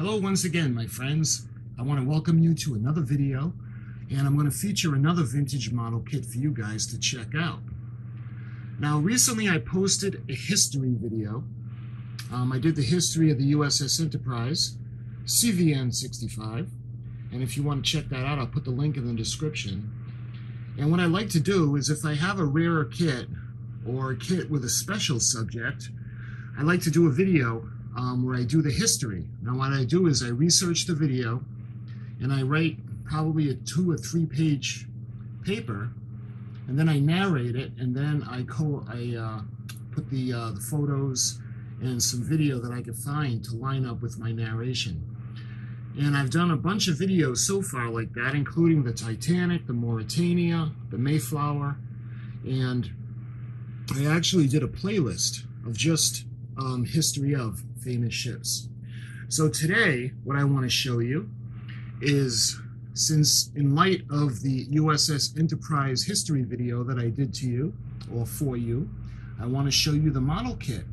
Hello once again, my friends. I want to welcome you to another video, and I'm going to feature another vintage model kit for you guys to check out. Now, recently I posted a history video. Um, I did the history of the USS Enterprise, CVN 65, and if you want to check that out, I'll put the link in the description. And what I like to do is if I have a rarer kit or a kit with a special subject, I like to do a video um, where I do the history. Now what I do is I research the video and I write probably a two or three page paper and then I narrate it and then I co I uh, put the, uh, the photos and some video that I could find to line up with my narration. And I've done a bunch of videos so far like that, including the Titanic, the Mauretania, the Mayflower, and I actually did a playlist of just um, history of famous ships. So today, what I want to show you is, since in light of the USS Enterprise history video that I did to you, or for you, I want to show you the model kit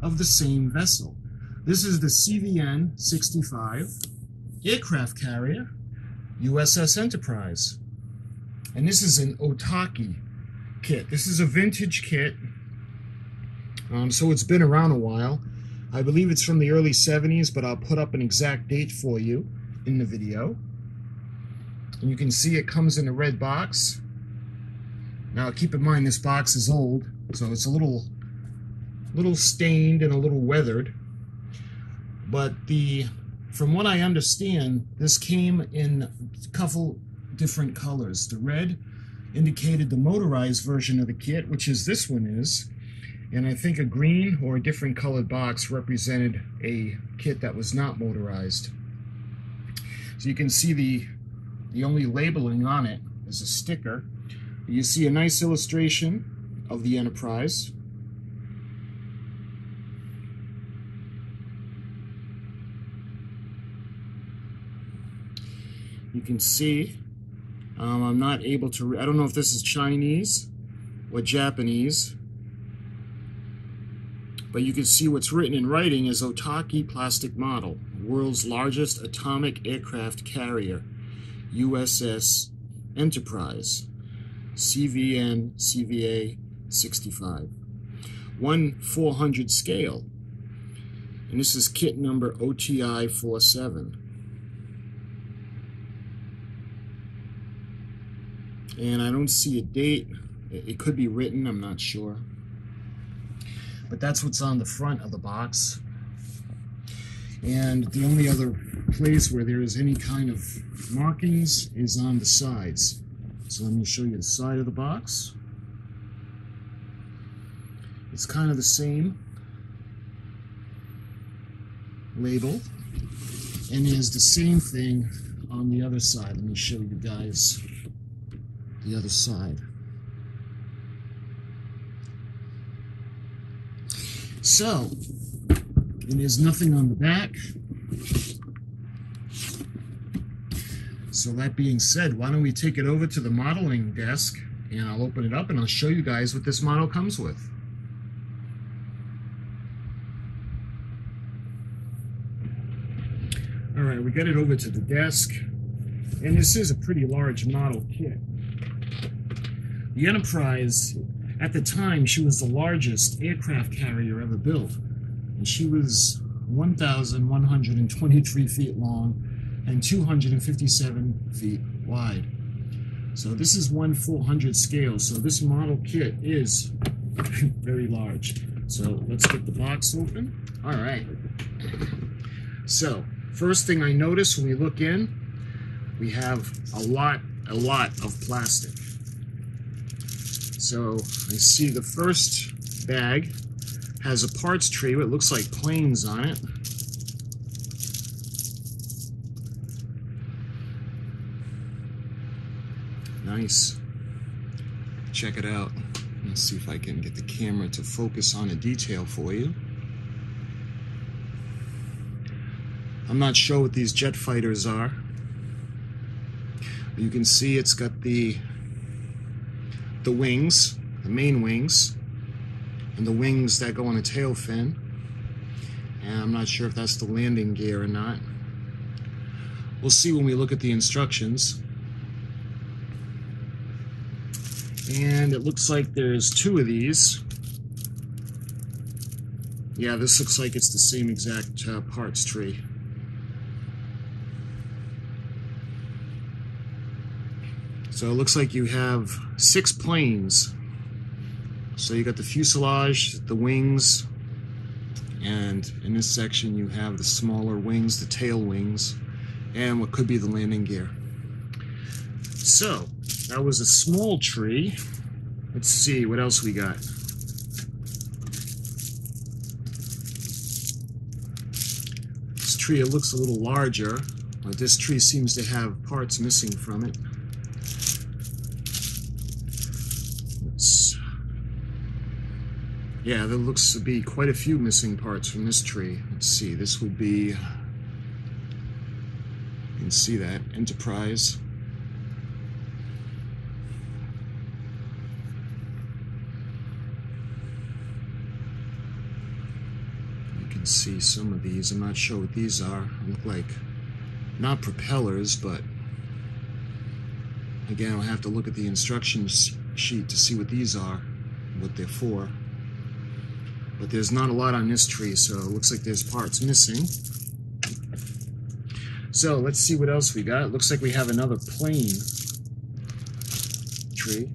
of the same vessel. This is the CVN 65 aircraft carrier, USS Enterprise. And this is an Otaki kit. This is a vintage kit, um, so it's been around a while. I believe it's from the early 70s, but I'll put up an exact date for you in the video. And you can see it comes in a red box. Now keep in mind this box is old, so it's a little little stained and a little weathered. But the from what I understand, this came in a couple different colors. The red indicated the motorized version of the kit, which is this one is, and I think a green or a different colored box represented a kit that was not motorized. So you can see the, the only labeling on it is a sticker. You see a nice illustration of the Enterprise. You can see, um, I'm not able to, I don't know if this is Chinese or Japanese, but you can see what's written in writing is Otaki Plastic Model, world's largest atomic aircraft carrier, USS Enterprise, CVN CVA 65. 1 400 scale. And this is kit number OTI 47. And I don't see a date. It could be written, I'm not sure but that's what's on the front of the box. And the only other place where there is any kind of markings is on the sides. So let me show you the side of the box. It's kind of the same label. And is the same thing on the other side. Let me show you guys the other side. So, and there's nothing on the back. So that being said, why don't we take it over to the modeling desk and I'll open it up and I'll show you guys what this model comes with. All right, we got it over to the desk and this is a pretty large model kit. The Enterprise at the time, she was the largest aircraft carrier ever built, and she was 1,123 feet long and 257 feet wide. So this is 1 400 scale, so this model kit is very large. So let's get the box open. All right. So first thing I notice when we look in, we have a lot, a lot of plastic. So I see the first bag has a parts tray. It looks like planes on it. Nice. Check it out. Let's see if I can get the camera to focus on a detail for you. I'm not sure what these jet fighters are. You can see it's got the the wings, the main wings, and the wings that go on a tail fin. And I'm not sure if that's the landing gear or not. We'll see when we look at the instructions. And it looks like there's two of these. Yeah, this looks like it's the same exact uh, parts tree. So it looks like you have six planes. So you got the fuselage, the wings, and in this section you have the smaller wings, the tail wings, and what could be the landing gear. So, that was a small tree. Let's see, what else we got? This tree, it looks a little larger, but this tree seems to have parts missing from it. Yeah, there looks to be quite a few missing parts from this tree. Let's see, this would be, you can see that, Enterprise. You can see some of these. I'm not sure what these are. Look like, not propellers, but again, I'll have to look at the instructions sheet to see what these are, what they're for. But there's not a lot on this tree, so it looks like there's parts missing. So let's see what else we got. It looks like we have another plane tree.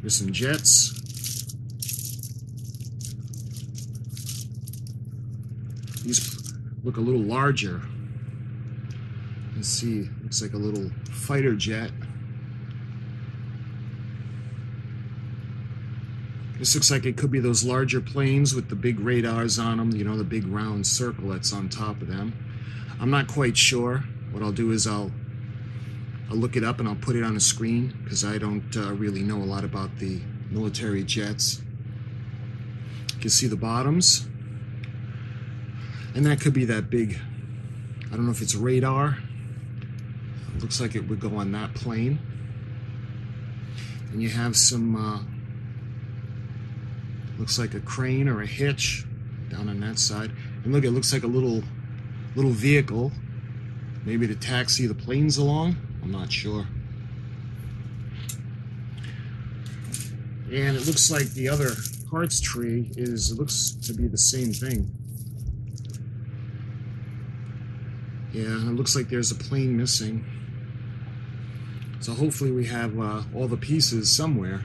There's some jets. These look a little larger. Let's see, looks like a little fighter jet. This looks like it could be those larger planes with the big radars on them, you know, the big round circle that's on top of them. I'm not quite sure. What I'll do is I'll I'll look it up and I'll put it on a screen because I don't uh, really know a lot about the military jets. You can see the bottoms. And that could be that big, I don't know if it's radar. It looks like it would go on that plane. And you have some uh, Looks like a crane or a hitch down on that side. And look, it looks like a little little vehicle. Maybe to taxi the planes along? I'm not sure. And it looks like the other parts tree is, looks to be the same thing. Yeah, it looks like there's a plane missing. So hopefully we have uh, all the pieces somewhere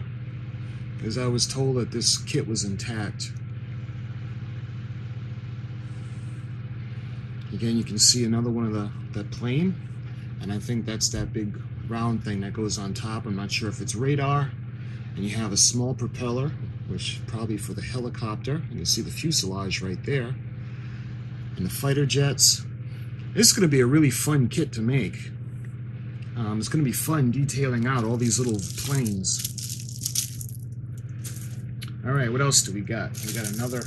as I was told that this kit was intact. Again, you can see another one of the that plane, and I think that's that big round thing that goes on top. I'm not sure if it's radar. And you have a small propeller, which probably for the helicopter. You can see the fuselage right there. And the fighter jets. This is going to be a really fun kit to make. Um, it's going to be fun detailing out all these little planes. All right, what else do we got? We got another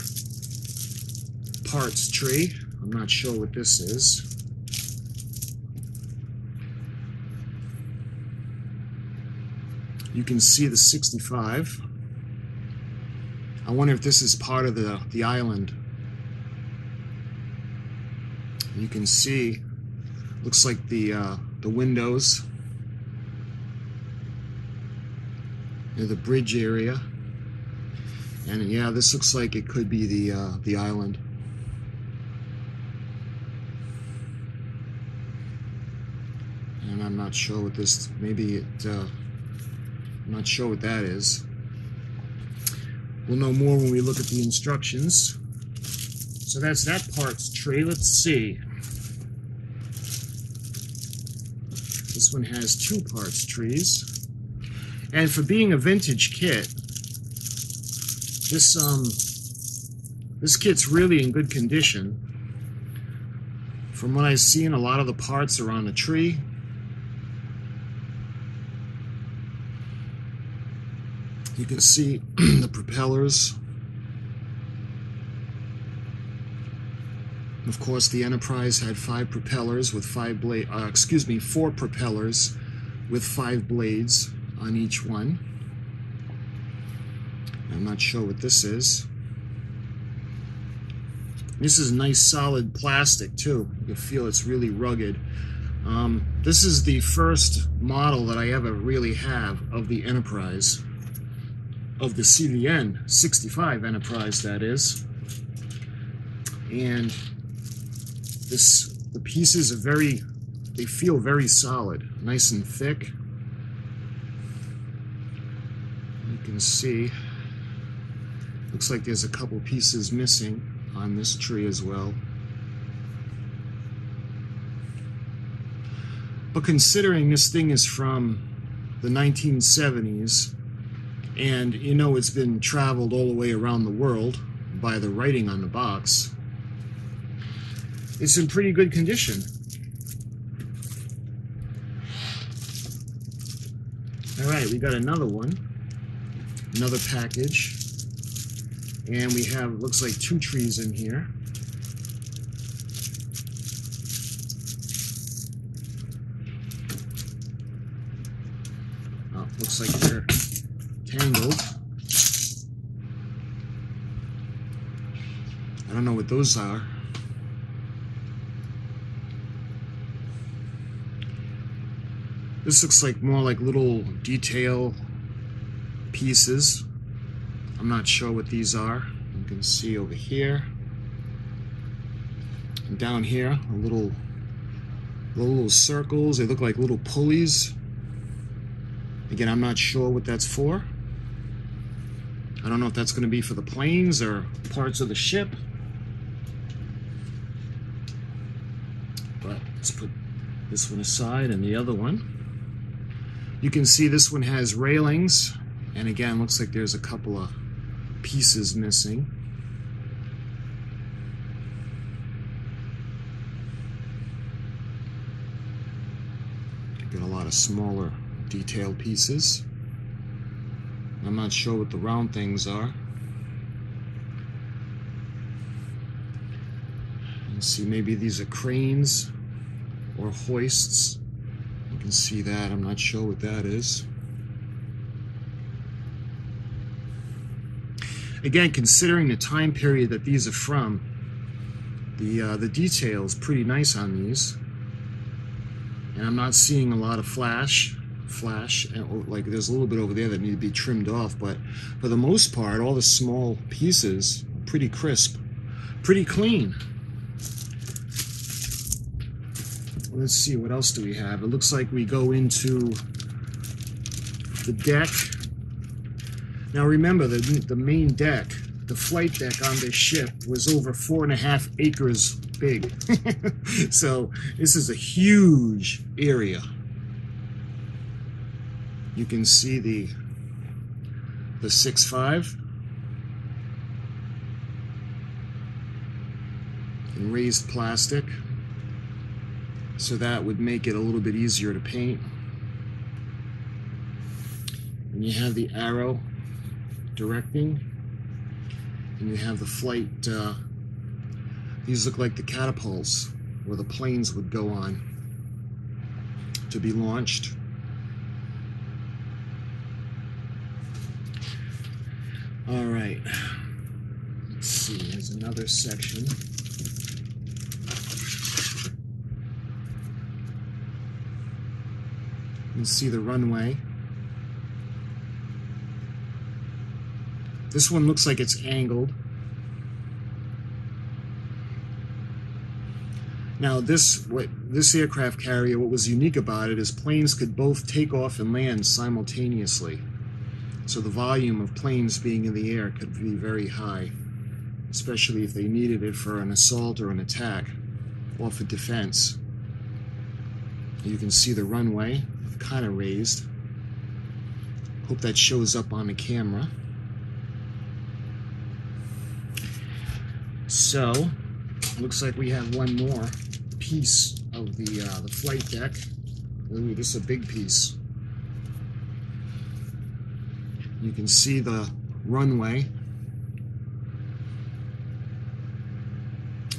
parts tree. I'm not sure what this is. You can see the 65. I wonder if this is part of the, the island. You can see, looks like the, uh, the windows near the bridge area. And yeah, this looks like it could be the uh, the island. And I'm not sure what this. Maybe it. Uh, I'm not sure what that is. We'll know more when we look at the instructions. So that's that part's tree. Let's see. This one has two parts trees. And for being a vintage kit, this um this kit's really in good condition. From what I've seen, a lot of the parts are on the tree. You can see the propellers. Of course, the Enterprise had five propellers with five blade, uh, excuse me, four propellers with five blades on each one. I'm not sure what this is. This is nice solid plastic too. You feel it's really rugged. Um, this is the first model that I ever really have of the Enterprise, of the CVN 65 Enterprise, that is. And this, the pieces are very, they feel very solid, nice and thick. You can see, looks like there's a couple pieces missing on this tree as well. But considering this thing is from the 1970s, and you know it's been traveled all the way around the world by the writing on the box, it's in pretty good condition. All right, we got another one, another package, and we have, looks like two trees in here. Uh, looks like they're tangled. I don't know what those are. This looks like more like little detail pieces. I'm not sure what these are. You can see over here. And down here, a little, little circles. They look like little pulleys. Again, I'm not sure what that's for. I don't know if that's going to be for the planes or parts of the ship. But let's put this one aside and the other one. You can see this one has railings. And again, looks like there's a couple of pieces missing. Got a lot of smaller detailed pieces. I'm not sure what the round things are. Let's see, maybe these are cranes or hoists. You can see that. I'm not sure what that is. Again, considering the time period that these are from, the uh, the detail is pretty nice on these. And I'm not seeing a lot of flash flash and like there's a little bit over there that need to be trimmed off but for the most part all the small pieces pretty crisp pretty clean. Let's see what else do we have? It looks like we go into the deck now remember the, the main deck the flight deck on this ship was over four and a half acres big. So this is a huge area. You can see the the 6.5 And raised plastic. So that would make it a little bit easier to paint. And you have the arrow directing and you have the flight uh, these look like the catapults where the planes would go on to be launched All right. Let's see, there's another section. You can see the runway. This one looks like it's angled. Now this what this aircraft carrier, what was unique about it is planes could both take off and land simultaneously. So the volume of planes being in the air could be very high, especially if they needed it for an assault or an attack or for defense. You can see the runway kind of raised. Hope that shows up on the camera. So, looks like we have one more piece of the uh, the flight deck. Ooh, this is a big piece. You can see the runway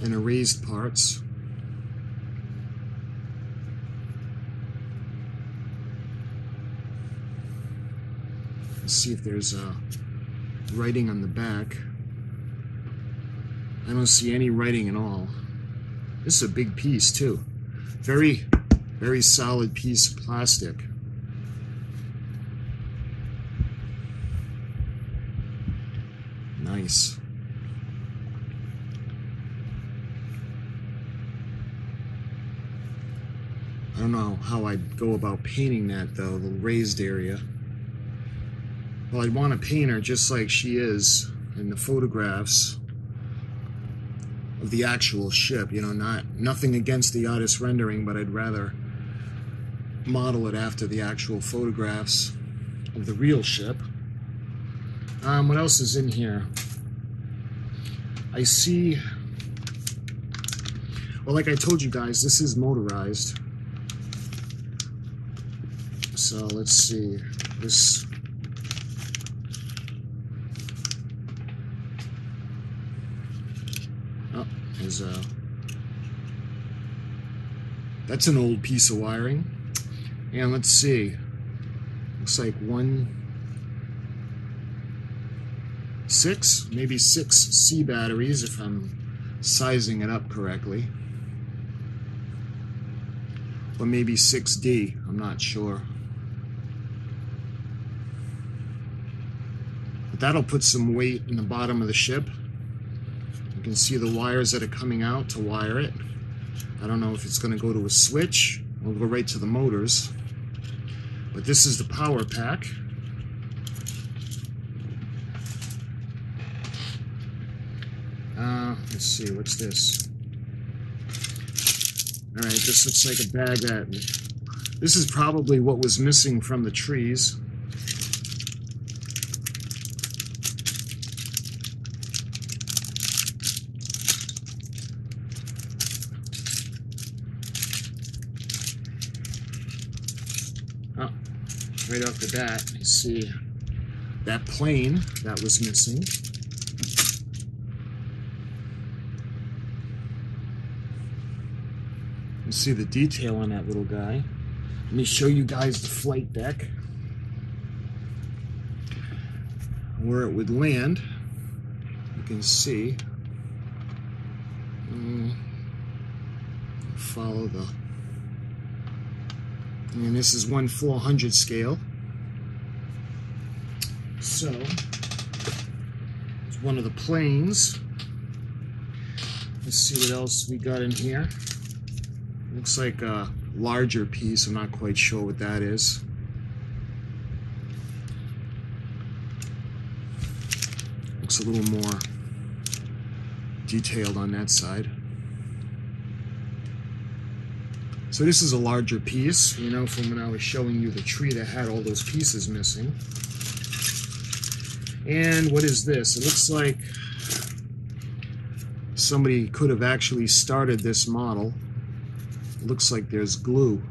and erased parts. Let's see if there's a writing on the back. I don't see any writing at all. This is a big piece too. Very, Very solid piece of plastic. Nice. I don't know how I'd go about painting that though, the raised area. Well, I'd want to paint her just like she is in the photographs of the actual ship. You know, not nothing against the artist rendering, but I'd rather model it after the actual photographs of the real ship. Um, what else is in here? I see. Well, like I told you guys, this is motorized. So let's see. This Oh, there's a That's an old piece of wiring. And let's see. Looks like one six, maybe six C batteries if I'm sizing it up correctly. Or maybe 6D, I'm not sure. But that'll put some weight in the bottom of the ship. You can see the wires that are coming out to wire it. I don't know if it's going to go to a switch or go right to the motors. But this is the power pack. Uh, let's see, what's this? All right, this looks like a bag that... This is probably what was missing from the trees. Right off the bat, you see that plane that was missing. You see the detail on that little guy. Let me show you guys the flight deck. Where it would land. You can see. Um, follow the. And this is 1 400 scale. So, it's one of the planes. Let's see what else we got in here. Looks like a larger piece. I'm not quite sure what that is. Looks a little more detailed on that side. So this is a larger piece, you know, from when I was showing you the tree that had all those pieces missing. And what is this? It looks like somebody could have actually started this model looks like there's glue.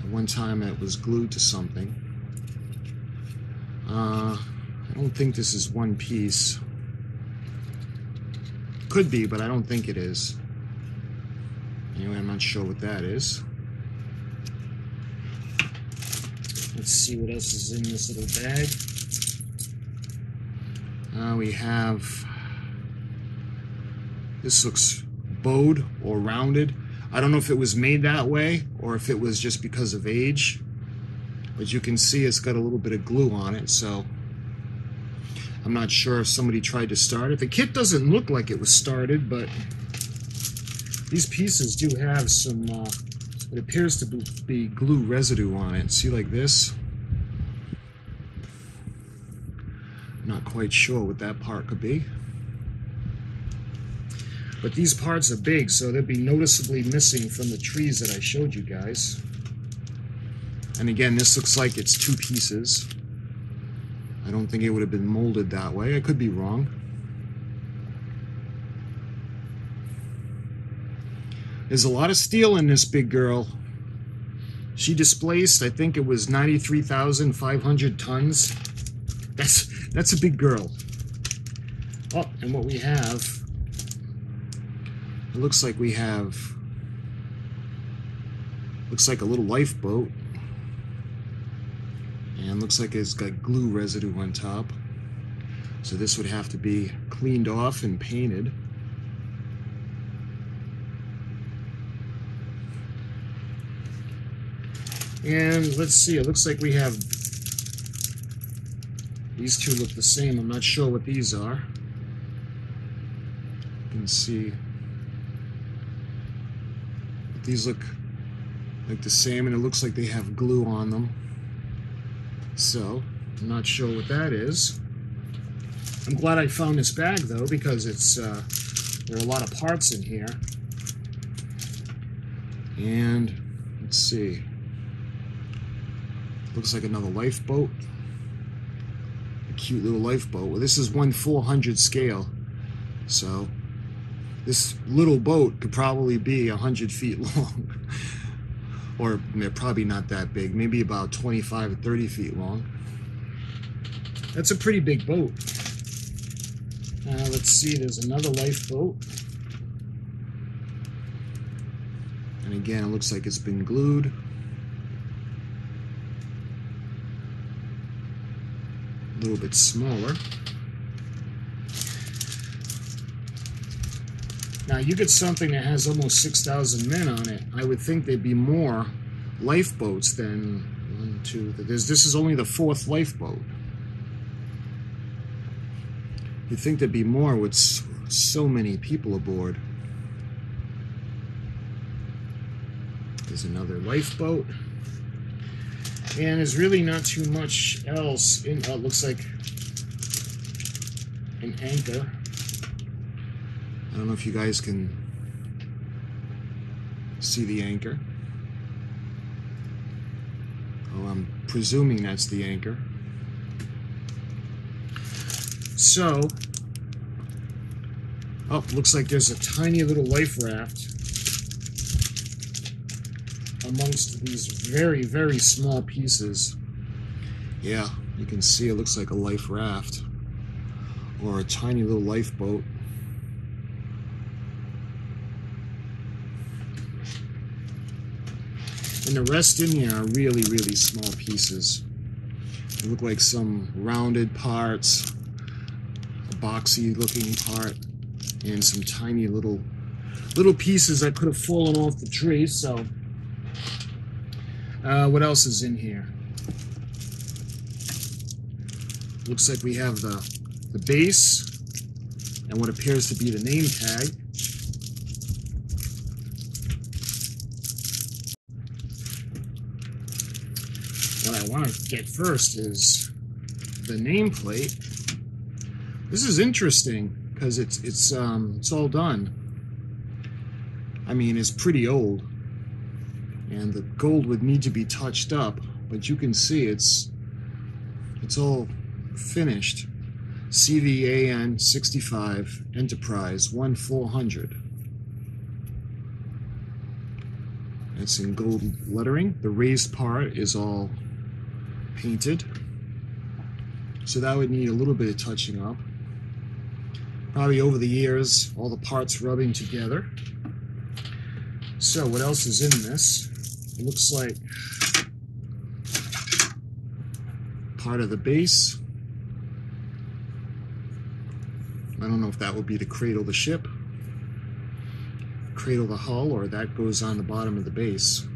At one time it was glued to something. Uh, I don't think this is one piece. Could be, but I don't think it is. Anyway, I'm not sure what that is. Let's see what else is in this little bag. Uh, we have, this looks bowed or rounded. I don't know if it was made that way or if it was just because of age. But you can see it's got a little bit of glue on it, so I'm not sure if somebody tried to start it. The kit doesn't look like it was started, but these pieces do have some, uh, it appears to be glue residue on it. See like this? Not quite sure what that part could be. But these parts are big, so they'll be noticeably missing from the trees that I showed you guys. And again, this looks like it's two pieces. I don't think it would have been molded that way. I could be wrong. There's a lot of steel in this big girl. She displaced, I think it was 93,500 tons. That's, that's a big girl. Oh, and what we have it looks like we have looks like a little lifeboat and looks like it's got glue residue on top so this would have to be cleaned off and painted And let's see, it looks like we have these two look the same. I'm not sure what these are. You can see but these look like the same and it looks like they have glue on them. So, I'm not sure what that is. I'm glad I found this bag though because it's uh, there are a lot of parts in here. And let's see. Looks like another lifeboat. A cute little lifeboat. Well, this is 1 400 scale. So this little boat could probably be 100 feet long. or probably not that big. Maybe about 25 or 30 feet long. That's a pretty big boat. Uh, let's see, there's another lifeboat. And again, it looks like it's been glued. Little bit smaller. Now you get something that has almost 6,000 men on it. I would think there'd be more lifeboats than one, two. There's, this is only the fourth lifeboat. You'd think there'd be more with so many people aboard. There's another lifeboat. And there's really not too much else in oh, it looks like an anchor. I don't know if you guys can see the anchor. Oh, I'm presuming that's the anchor. So, oh, looks like there's a tiny little life raft amongst these very, very small pieces. Yeah, you can see it looks like a life raft or a tiny little lifeboat. And the rest in here are really, really small pieces. They look like some rounded parts, a boxy looking part and some tiny little little pieces that could have fallen off the tree so uh, what else is in here? Looks like we have the the base and what appears to be the name tag. What I want to get first is the nameplate. This is interesting because it's it's um, it's all done. I mean, it's pretty old, and the gold would need to be touched up, but you can see it's it's all finished. CVAN 65 Enterprise 1400. It's in gold lettering. The raised part is all painted. So that would need a little bit of touching up probably over the years, all the parts rubbing together. So what else is in this? It looks like part of the base. I don't know if that would be to cradle the ship, cradle the hull, or that goes on the bottom of the base.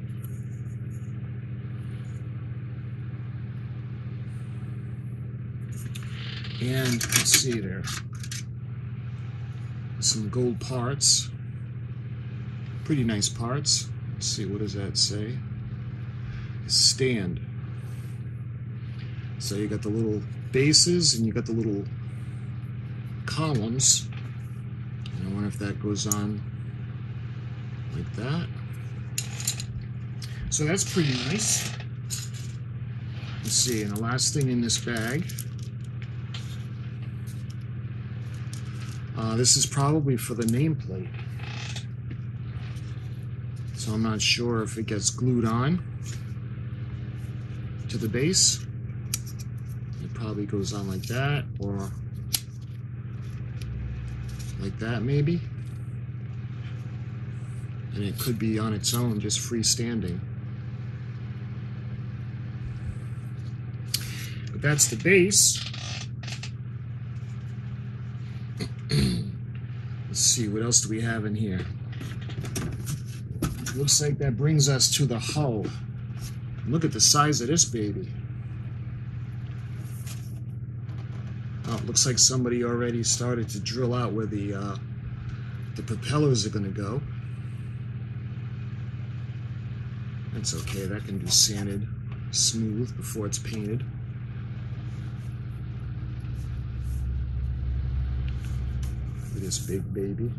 And let's see there some gold parts. Pretty nice parts. Let's see, what does that say? Stand. So you got the little bases and you got the little columns. And I wonder if that goes on like that. So that's pretty nice. Let's see, and the last thing in this bag Uh, this is probably for the nameplate. So I'm not sure if it gets glued on to the base. It probably goes on like that or like that maybe. And it could be on its own, just freestanding. But that's the base. Let's see, what else do we have in here? Looks like that brings us to the hull. Look at the size of this baby. Oh, looks like somebody already started to drill out where the uh, the propellers are going to go. That's okay, that can be sanded smooth before it's painted. This big baby.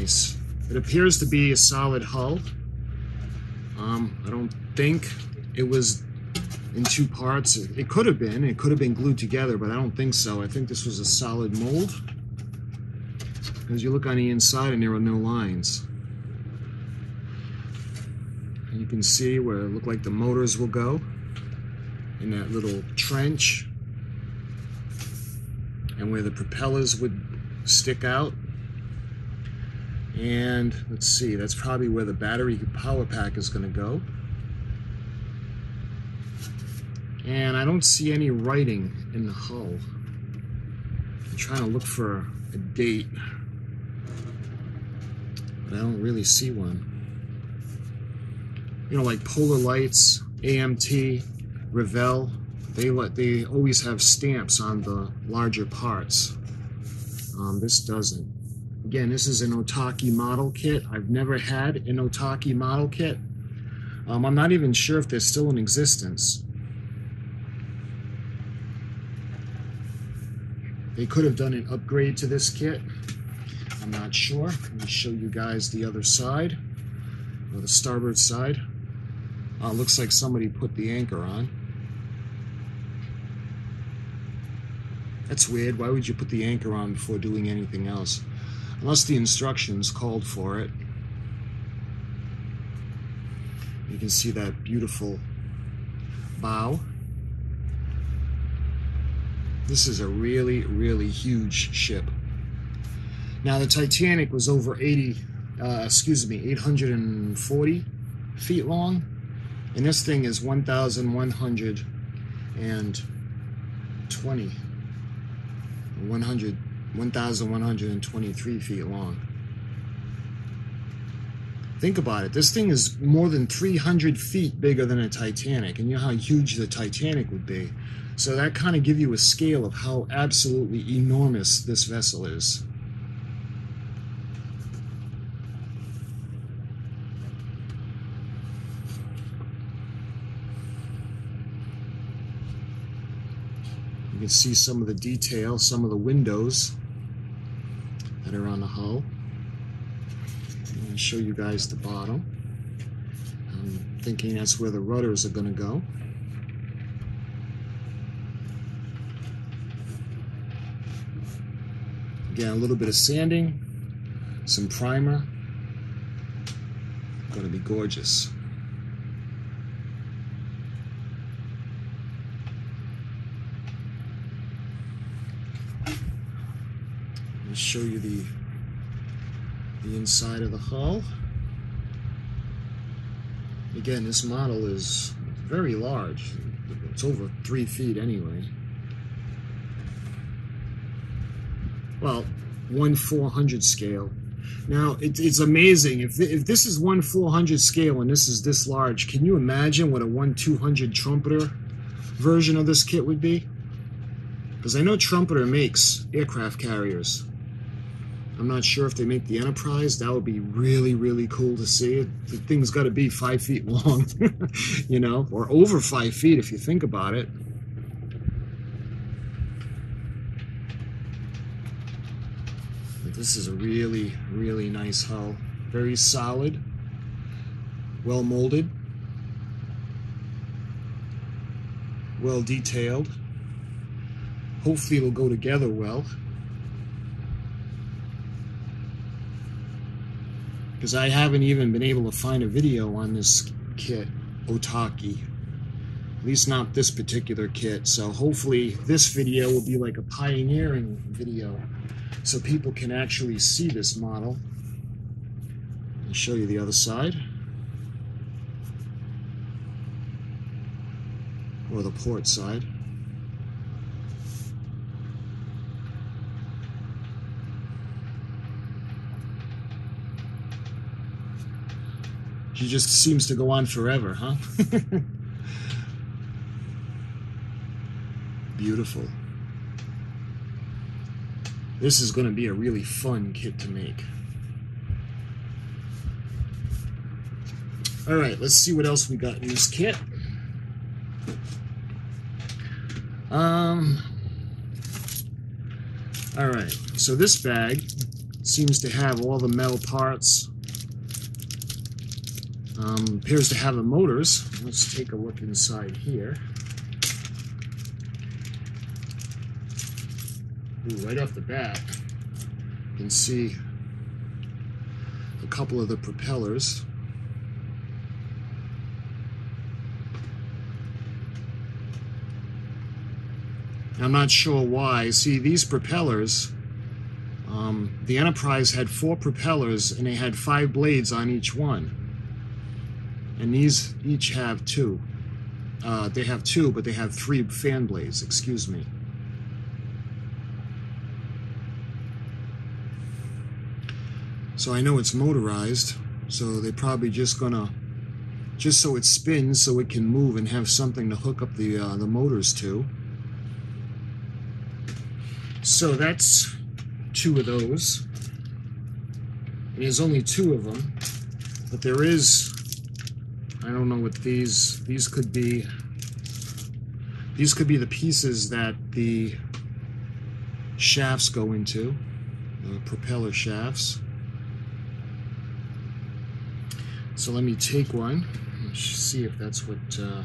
Nice. It appears to be a solid hull. Um, I don't think it was in two parts. It could have been. It could have been glued together, but I don't think so. I think this was a solid mold. As you look on the inside and there are no lines. You can see where it looked like the motors will go in that little trench and where the propellers would stick out and let's see, that's probably where the battery power pack is going to go. And I don't see any writing in the hull. I'm trying to look for a date, but I don't really see one. You know, like Polar Lights, AMT, Revell, they let they always have stamps on the larger parts. Um, this doesn't. Again, this is an Otaki model kit. I've never had an Otaki model kit. Um, I'm not even sure if they're still in existence. They could have done an upgrade to this kit. I'm not sure. Let me show you guys the other side, or the starboard side. Uh, looks like somebody put the anchor on. That's weird. Why would you put the anchor on before doing anything else? Unless the instructions called for it. You can see that beautiful bow. This is a really, really huge ship. Now the Titanic was over 80, uh, excuse me, 840 feet long, and this thing is 1,120, 100 1,123 feet long. Think about it. This thing is more than 300 feet bigger than a Titanic, and you know how huge the Titanic would be. So that kind of give you a scale of how absolutely enormous this vessel is. You can see some of the detail, some of the windows that are on the hull. I'm going to show you guys the bottom. I'm thinking that's where the rudders are going to go. Again, a little bit of sanding, some primer. Going to be gorgeous. Show you the the inside of the hull. Again, this model is very large. It's over three feet anyway. Well, one 400 scale. Now, it, it's amazing. If, if this is one 400 scale and this is this large, can you imagine what a 1 200 trumpeter version of this kit would be? Because I know Trumpeter makes aircraft carriers. I'm not sure if they make the Enterprise. That would be really, really cool to see. The thing's got to be five feet long, you know, or over five feet if you think about it. But this is a really, really nice hull. Very solid, well molded, well detailed. Hopefully it'll go together well. Because I haven't even been able to find a video on this kit, Otaki. At least not this particular kit. So hopefully this video will be like a pioneering video so people can actually see this model. I'll show you the other side. Or the port side. She just seems to go on forever, huh? Beautiful. This is going to be a really fun kit to make. All right, let's see what else we got in this kit. Um, all right, so this bag seems to have all the metal parts. Um, appears to have the motors. Let's take a look inside here. Ooh, right off the bat, you can see a couple of the propellers. I'm not sure why. See, these propellers, um, the Enterprise had four propellers and they had five blades on each one. And these each have two. Uh, they have two, but they have three fan blades, excuse me. So I know it's motorized, so they're probably just gonna, just so it spins so it can move and have something to hook up the, uh, the motors to. So that's two of those. And there's only two of them, but there is, I don't know what these, these could be, these could be the pieces that the shafts go into, the propeller shafts. So let me take one, see if that's what uh,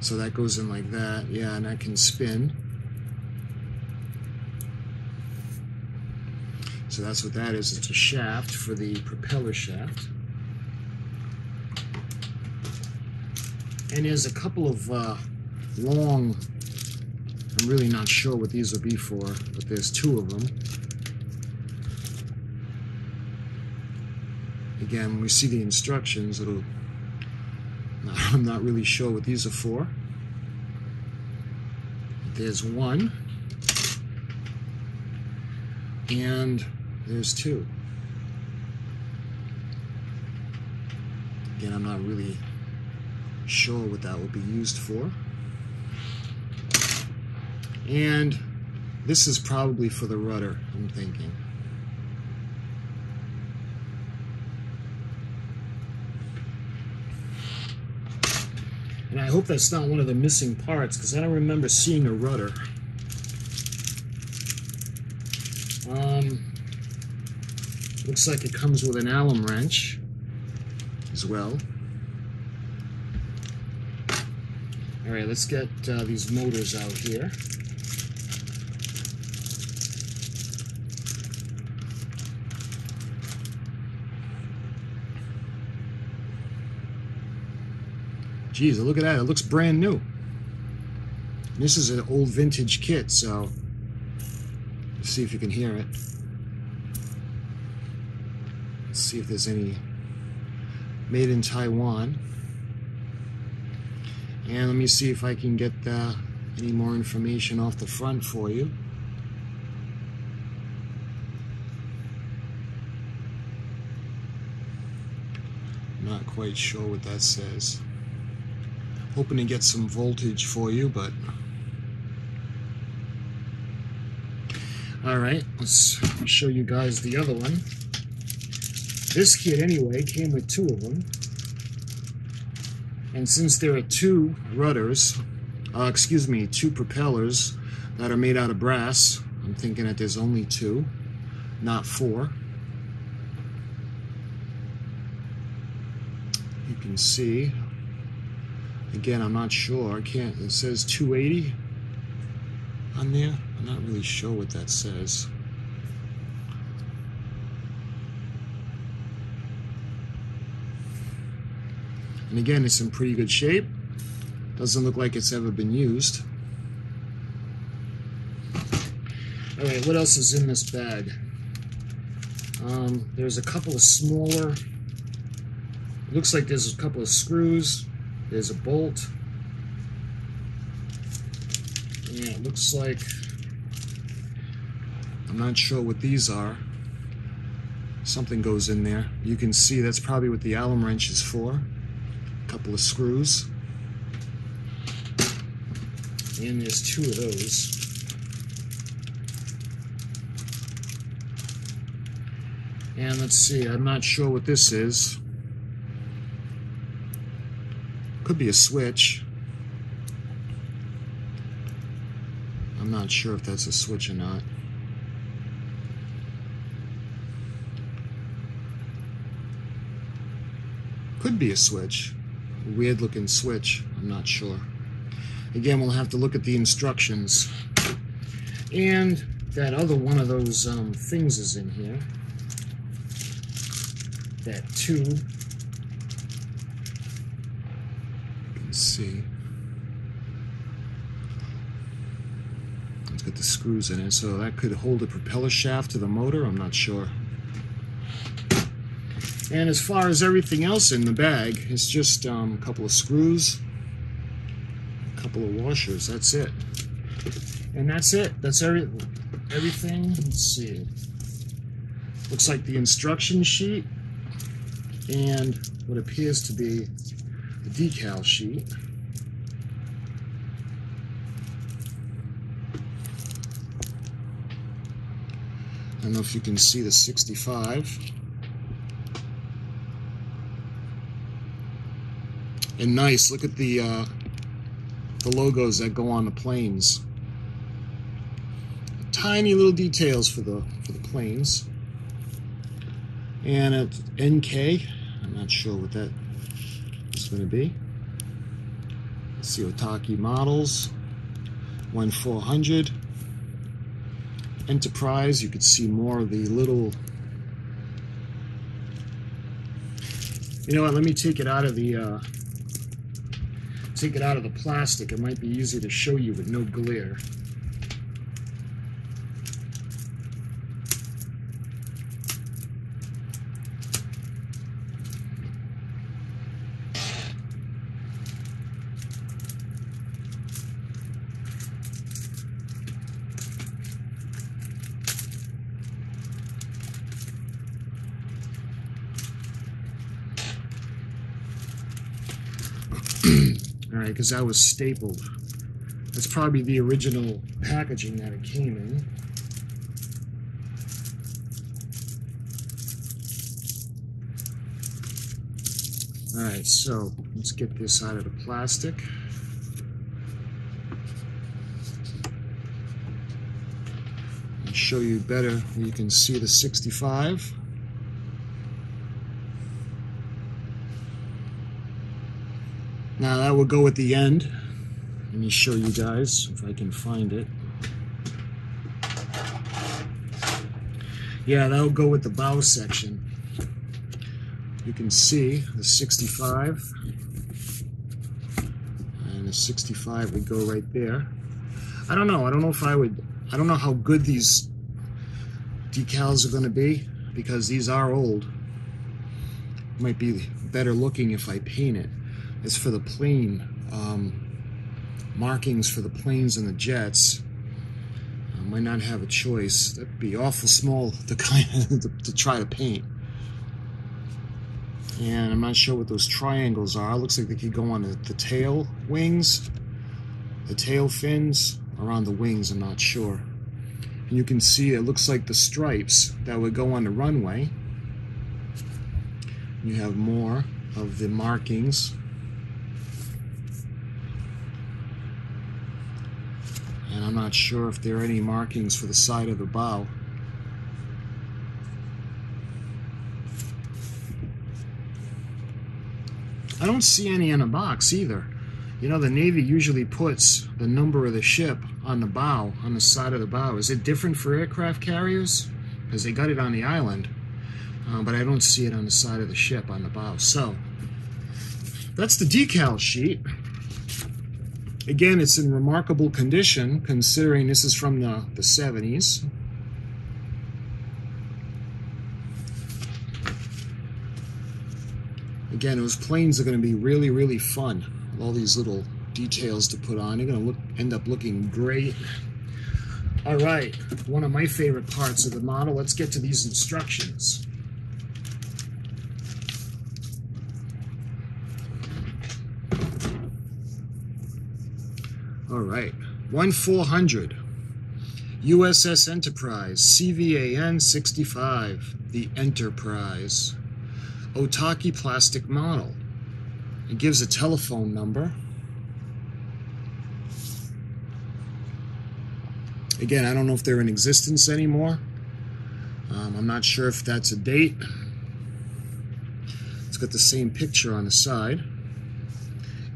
So that goes in like that, yeah, and I can spin. So that's what that is. It's a shaft for the propeller shaft. And there's a couple of uh, long, I'm really not sure what these will be for, but there's two of them. Again, when we see the instructions, it'll I'm not really sure what these are for. There's one. And there's two. Again, I'm not really sure what that will be used for. And this is probably for the rudder, I'm thinking. And I hope that's not one of the missing parts, because I don't remember seeing a rudder. Um, looks like it comes with an Allen wrench as well. All right, let's get uh, these motors out here. Geez, look at that. It looks brand new. This is an old vintage kit, so let's see if you can hear it. See if there's any made in Taiwan. And let me see if I can get uh, any more information off the front for you. Not quite sure what that says hoping to get some voltage for you, but all right, let's show you guys the other one. This kit, anyway, came with two of them. And since there are two rudders, uh, excuse me, two propellers that are made out of brass, I'm thinking that there's only two, not four. You can see Again, I'm not sure. I can't. It says 280 on there. I'm not really sure what that says. And again, it's in pretty good shape. Doesn't look like it's ever been used. All right, what else is in this bag? Um, there's a couple of smaller, looks like there's a couple of screws, there's a bolt. Yeah, it looks like, I'm not sure what these are. Something goes in there. You can see that's probably what the Allen wrench is for. Couple of screws. And there's two of those. And let's see, I'm not sure what this is. Could be a switch. I'm not sure if that's a switch or not. Could be a switch. Weird looking switch. I'm not sure. Again, we'll have to look at the instructions. And that other one of those um, things is in here. That tube. Can see. It's got the screws in it, so that could hold a propeller shaft to the motor. I'm not sure. And as far as everything else in the bag, it's just um, a couple of screws, a couple of washers. That's it. And that's it. That's every, everything. Let's see. Looks like the instruction sheet and what appears to be the decal sheet. I don't know if you can see the 65. And nice, look at the uh, the logos that go on the planes. Tiny little details for the for the planes. And it's NK. I'm not sure what that is going to be. Let's see, Otaki models. 1400. Enterprise, you could see more of the little you know what let me take it out of the uh, take it out of the plastic, it might be easier to show you with no glare. All right, because that was stapled. That's probably the original packaging that it came in. All right, so let's get this out of the plastic. And show you better. Where you can see the 65. Now that will go at the end. Let me show you guys if I can find it. Yeah, that'll go with the bow section. You can see the 65 and the 65 would go right there. I don't know. I don't know if I would. I don't know how good these decals are going to be because these are old. Might be better looking if I paint it is for the plane um, markings for the planes and the jets. I might not have a choice. That'd be awful small to kind of to, to try to paint. And I'm not sure what those triangles are. It looks like they could go on the, the tail wings, the tail fins, or on the wings. I'm not sure. And you can see it looks like the stripes that would go on the runway. You have more of the markings and I'm not sure if there are any markings for the side of the bow. I don't see any in the box either. You know, the Navy usually puts the number of the ship on the bow, on the side of the bow. Is it different for aircraft carriers? Because they got it on the island, uh, but I don't see it on the side of the ship on the bow. So, that's the decal sheet. Again, it's in remarkable condition considering this is from the, the 70s. Again, those planes are going to be really, really fun. All these little details to put on. They're going to look, end up looking great. All right, one of my favorite parts of the model. Let's get to these instructions. All right, 1 400. USS Enterprise, CVAN 65, the Enterprise. Otaki plastic model. It gives a telephone number. Again, I don't know if they're in existence anymore. Um, I'm not sure if that's a date. It's got the same picture on the side.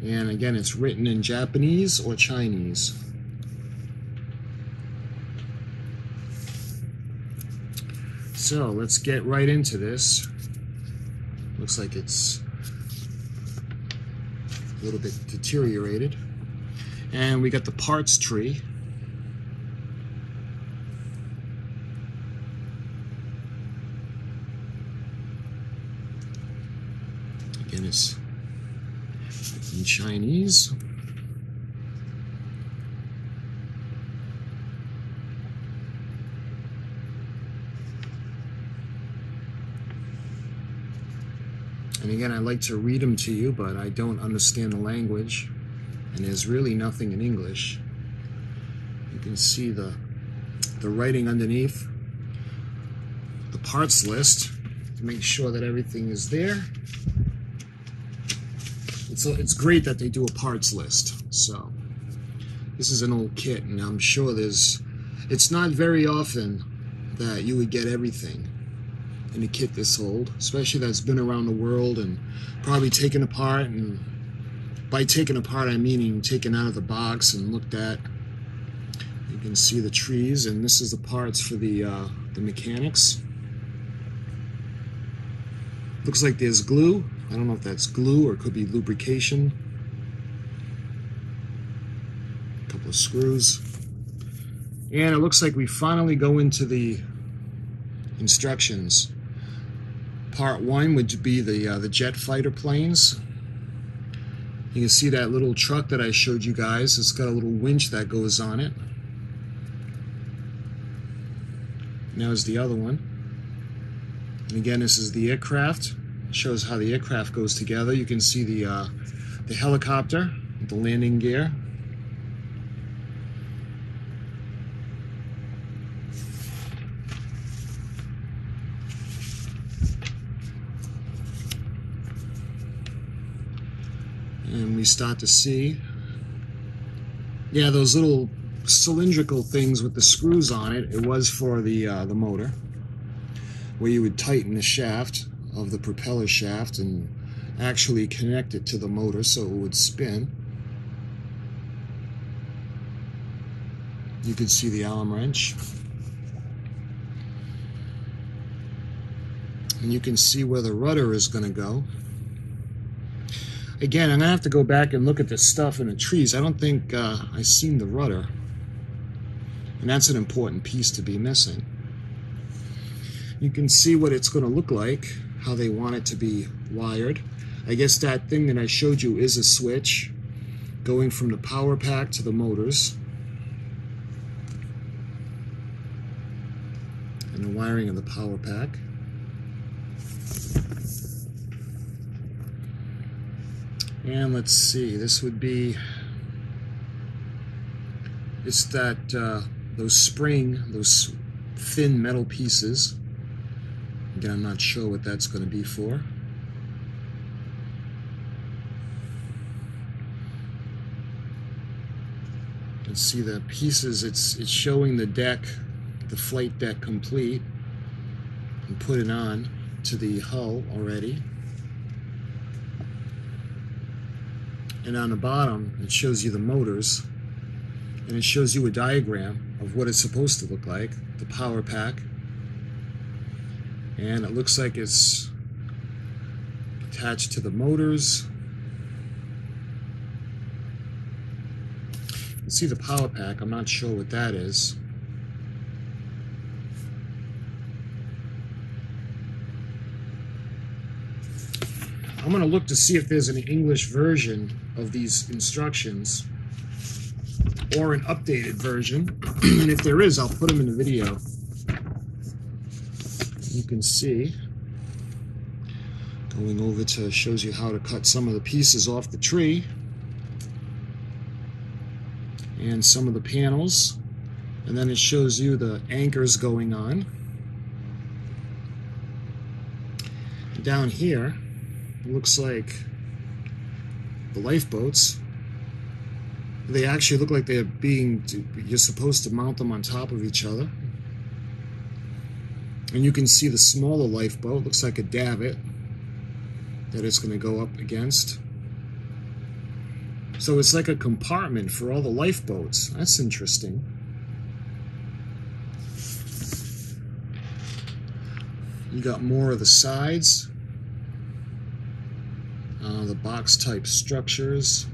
And again, it's written in Japanese or Chinese. So let's get right into this. Looks like it's a little bit deteriorated. And we got the parts tree. Again, it's in Chinese. And again, I like to read them to you, but I don't understand the language. And there's really nothing in English. You can see the, the writing underneath. The parts list to make sure that everything is there. It's, it's great that they do a parts list. So this is an old kit and I'm sure there's, it's not very often that you would get everything in a kit this old, especially that's been around the world and probably taken apart. And by taken apart, I mean taken out of the box and looked at. You can see the trees, and this is the parts for the uh, the mechanics. Looks like there's glue. I don't know if that's glue or it could be lubrication. A couple of screws. And it looks like we finally go into the instructions. Part one would be the uh, the jet fighter planes. You can see that little truck that I showed you guys. It's got a little winch that goes on it. Now is the other one. And again, this is the aircraft. Shows how the aircraft goes together. You can see the uh, the helicopter, the landing gear. and we start to see yeah those little cylindrical things with the screws on it it was for the uh, the motor where you would tighten the shaft of the propeller shaft and actually connect it to the motor so it would spin you can see the Allen wrench and you can see where the rudder is going to go Again, I'm going to have to go back and look at the stuff in the trees. I don't think uh, I've seen the rudder. And that's an important piece to be missing. You can see what it's going to look like, how they want it to be wired. I guess that thing that I showed you is a switch going from the power pack to the motors. And the wiring of the power pack. And let's see, this would be, it's that, uh, those spring, those thin metal pieces. Again, I'm not sure what that's going to be for. You can see the pieces, it's, it's showing the deck, the flight deck complete, and put it on to the hull already. and on the bottom it shows you the motors and it shows you a diagram of what it's supposed to look like the power pack and it looks like it's attached to the motors you can see the power pack I'm not sure what that is I'm to look to see if there's an English version of these instructions. or an updated version. and if there is, I'll put them in the video. You can see. Going over to shows you how to cut some of the pieces off the tree. And some of the panels. And then it shows you the anchors going on. Down here looks like the lifeboats. They actually look like they're being you're supposed to mount them on top of each other and you can see the smaller lifeboat. Looks like a davit that it's going to go up against. So it's like a compartment for all the lifeboats. That's interesting. You got more of the sides. Uh, the box type structures.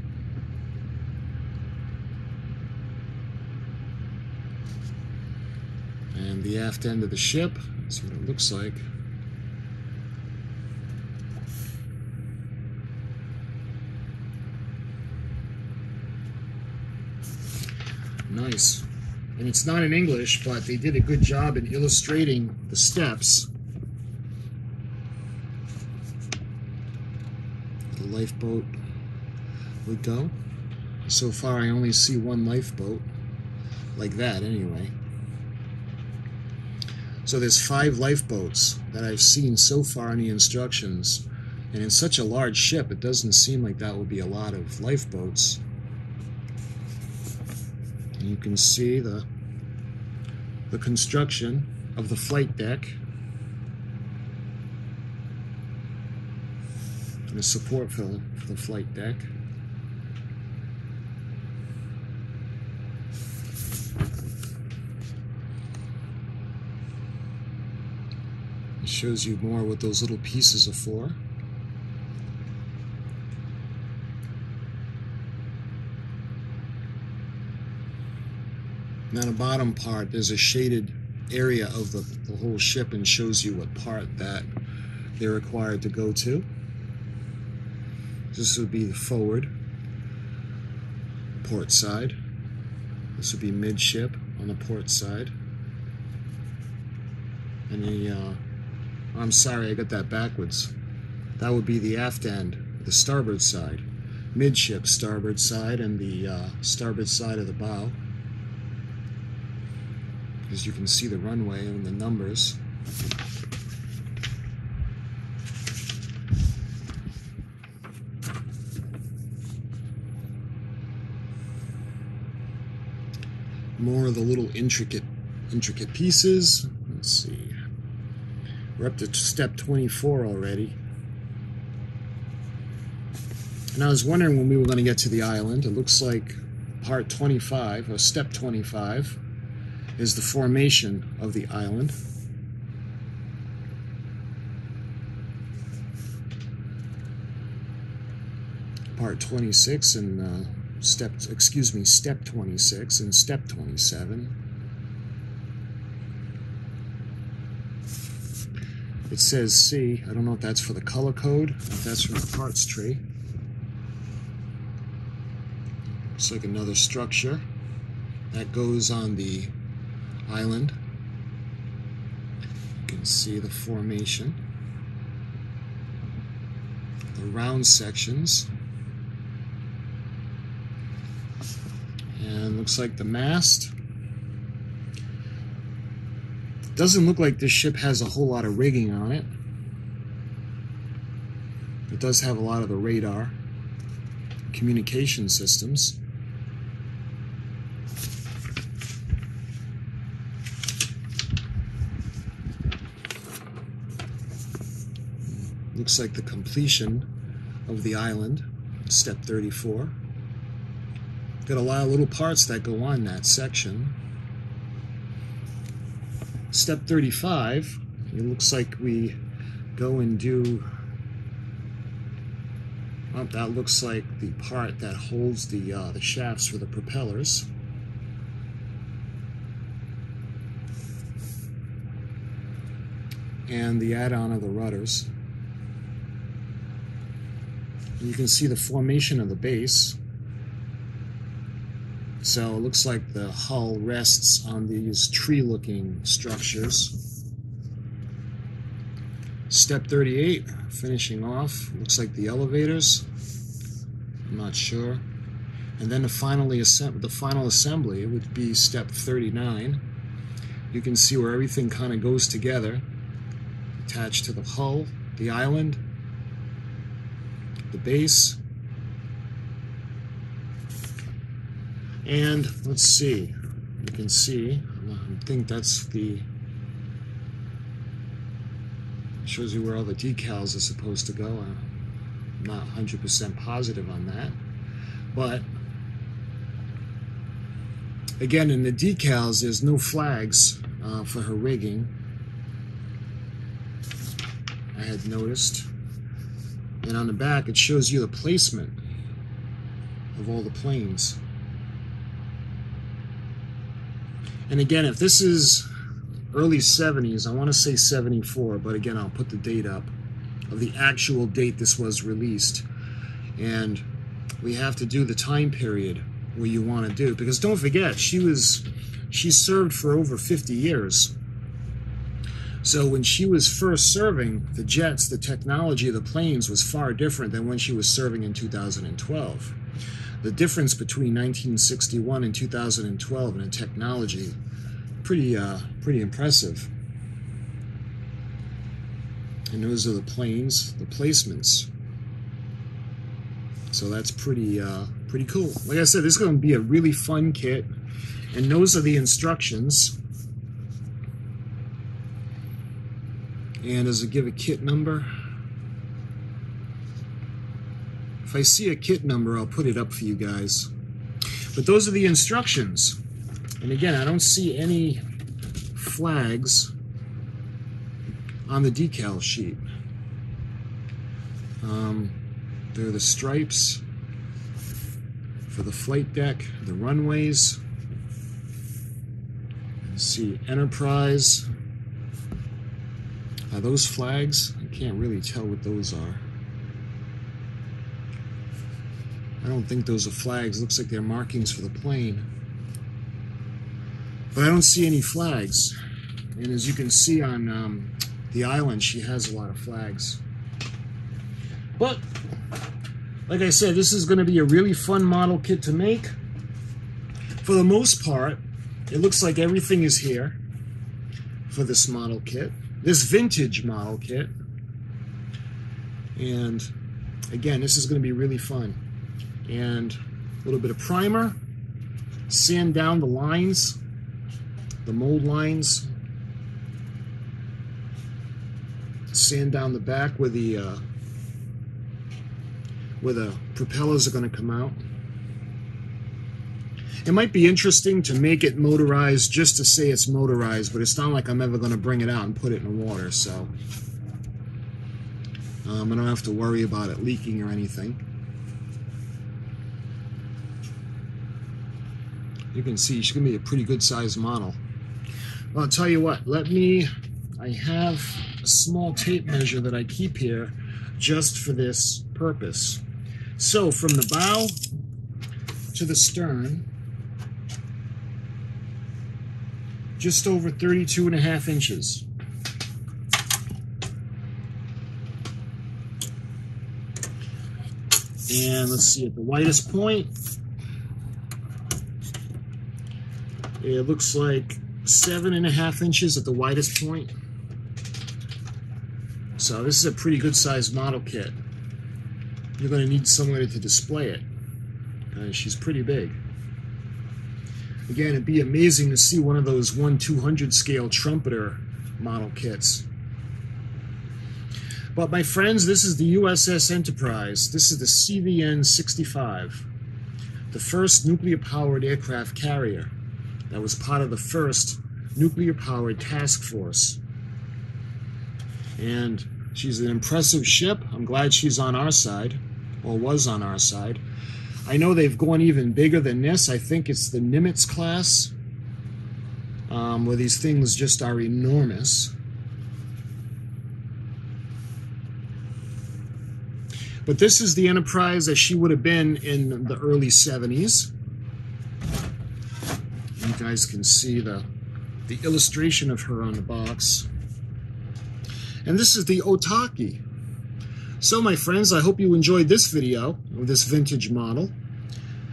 And the aft end of the ship, that's what it looks like. Nice. And it's not in English, but they did a good job in illustrating the steps The lifeboat would go. So far I only see one lifeboat, like that anyway. So there's five lifeboats that I've seen so far in the instructions. And in such a large ship, it doesn't seem like that would be a lot of lifeboats. You can see the, the construction of the flight deck And the support for the, for the flight deck. Shows you more what those little pieces are for. Now the bottom part, there's a shaded area of the, the whole ship and shows you what part that they're required to go to. This would be the forward port side. This would be midship on the port side. And the, uh, I'm sorry, I got that backwards. That would be the aft end, the starboard side. Midship starboard side and the uh, starboard side of the bow. As you can see the runway and the numbers. more of the little intricate intricate pieces. Let's see. We're up to step 24 already. And I was wondering when we were going to get to the island. It looks like part 25, or step 25, is the formation of the island. Part 26 and uh, step, excuse me, step 26 and step 27. It says C. I don't know if that's for the color code, if that's from the parts tree. It's like another structure that goes on the island. You can see the formation, the round sections. And looks like the mast. Doesn't look like this ship has a whole lot of rigging on it. It does have a lot of the radar, communication systems. Looks like the completion of the island, step 34. Got a lot of little parts that go on that section. Step 35, it looks like we go and do, oh, that looks like the part that holds the, uh, the shafts for the propellers. And the add-on of the rudders. You can see the formation of the base So it looks like the hull rests on these tree-looking structures. Step 38, finishing off. Looks like the elevators. I'm not sure. And then the, finally the final assembly would be step 39. You can see where everything kind of goes together. Attached to the hull, the island, the base. And let's see, you can see, I think that's the, shows you where all the decals are supposed to go. I'm not 100% positive on that. But again, in the decals, there's no flags uh, for her rigging. I had noticed. And on the back, it shows you the placement of all the planes. And again, if this is early 70s, I want to say 74, but again, I'll put the date up of the actual date this was released. And we have to do the time period where you want to do because don't forget she was she served for over 50 years so when she was first serving the jets the technology of the planes was far different than when she was serving in 2012 the difference between 1961 and 2012 in technology pretty uh, pretty impressive and those are the planes the placements so that's pretty uh, pretty cool. Like I said, this is going to be a really fun kit. And those are the instructions. And does it give a kit number? If I see a kit number, I'll put it up for you guys. But those are the instructions. And again, I don't see any flags on the decal sheet. Um, they're the stripes for the flight deck, the runways. See Enterprise. Are those flags? I can't really tell what those are. I don't think those are flags. Looks like they're markings for the plane. But I don't see any flags. And as you can see on um, the island, she has a lot of flags. But like I said, this is going to be a really fun model kit to make. For the most part, it looks like everything is here for this model kit, this vintage model kit. And again, this is going to be really fun. And a little bit of primer, sand down the lines, the mold lines, sand down the back where the uh, where the propellers are going to come out. It might be interesting to make it motorized just to say it's motorized, but it's not like I'm ever going to bring it out and put it in the water, so um, I don't have to worry about it leaking or anything. You can see she's going to be a pretty good sized model. Well, I'll tell you what, let me, I have a small tape measure that I keep here just for this purpose. So from the bow to the stern, just over 32 and a half inches. And let's see, at the widest point, it looks like seven and a half inches at the widest point. So this is a pretty good sized model kit you're going to need somewhere to display it. Uh, she's pretty big. Again, it'd be amazing to see one of those 1 200 scale trumpeter model kits. But my friends, this is the USS Enterprise. This is the CVN-65, the first nuclear-powered aircraft carrier that was part of the first nuclear-powered task force. And she's an impressive ship. I'm glad she's on our side or was on our side. I know they've gone even bigger than this. I think it's the Nimitz class, um, where these things just are enormous. But this is the Enterprise as she would have been in the early 70s. Guys can see the, the illustration of her on the box. And this is the Otaki. So my friends, I hope you enjoyed this video of this vintage model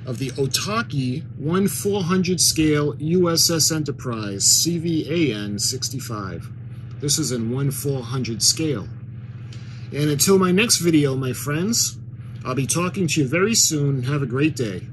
of the Otaki 1 400 scale USS Enterprise CVAN 65. This is in 1 400 scale. And until my next video, my friends, I'll be talking to you very soon. Have a great day.